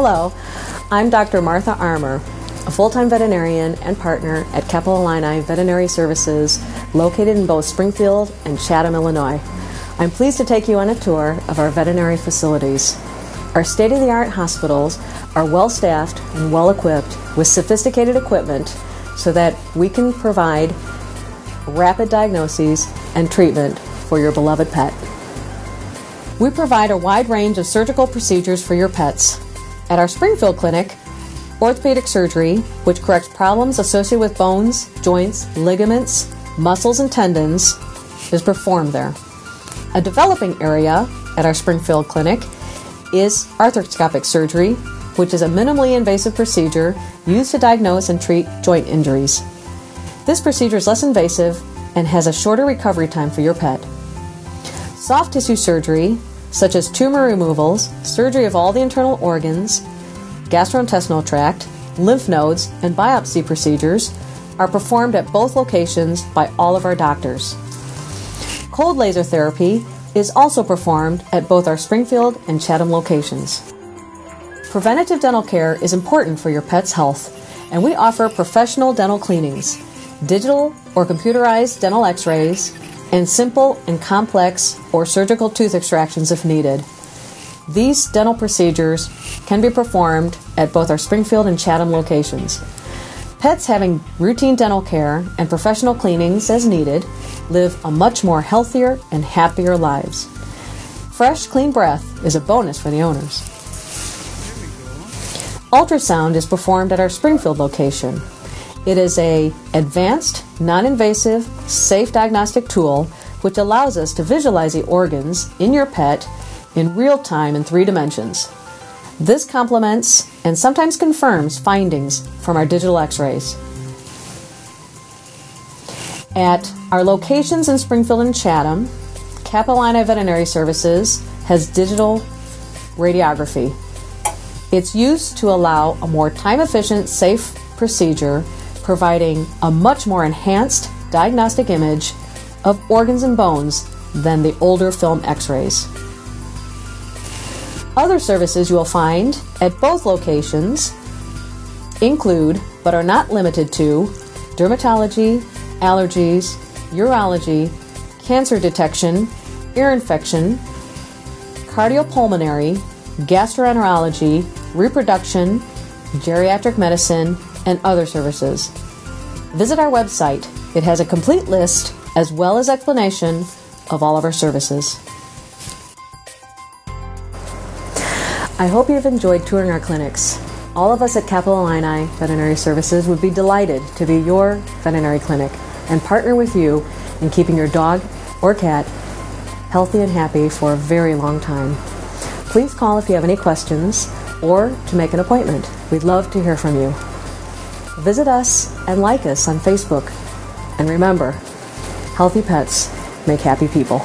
Hello, I'm Dr. Martha Armour, a full time veterinarian and partner at Capitol Illini Veterinary Services located in both Springfield and Chatham, Illinois. I'm pleased to take you on a tour of our veterinary facilities. Our state of the art hospitals are well staffed and well equipped with sophisticated equipment so that we can provide rapid diagnoses and treatment for your beloved pet. We provide a wide range of surgical procedures for your pets. At our Springfield clinic, orthopedic surgery, which corrects problems associated with bones, joints, ligaments, muscles, and tendons, is performed there. A developing area at our Springfield clinic is arthroscopic surgery, which is a minimally invasive procedure used to diagnose and treat joint injuries. This procedure is less invasive and has a shorter recovery time for your pet. Soft tissue surgery, such as tumor removals, surgery of all the internal organs, gastrointestinal tract, lymph nodes, and biopsy procedures, are performed at both locations by all of our doctors. Cold laser therapy is also performed at both our Springfield and Chatham locations. Preventative dental care is important for your pet's health, and we offer professional dental cleanings, digital or computerized dental x rays, and simple and complex or surgical tooth extractions if needed. These dental procedures can be performed at both our Springfield and Chatham locations. Pets having routine dental care and professional cleanings as needed live a much more healthier and happier lives. Fresh, clean breath is a bonus for the owners. Ultrasound is performed at our Springfield location. It is a advanced, non-invasive, safe diagnostic tool which allows us to visualize the organs in your pet in real time in three dimensions. This complements and sometimes confirms findings from our digital x-rays. At our locations in Springfield and Chatham, Capitol Illini Veterinary Services has digital radiography. It's used to allow a more time efficient, safe procedure providing a much more enhanced diagnostic image of organs and bones than the older film x rays. Other services you will find at both locations include, but are not limited to, dermatology, allergies, urology, cancer detection, ear infection, cardiopulmonary, gastroenterology, reproduction, geriatric medicine, and other services. Visit our website. It has a complete list as well as explanation of all of our services. I hope you've enjoyed touring our clinics. All of us at Capitol Illini Veterinary Services would be delighted to be your veterinary clinic and partner with you in keeping your dog or cat healthy and happy for a very long time. Please call if you have any questions or to make an appointment. We'd love to hear from you. Visit us and like us on Facebook. And remember, healthy pets make happy people.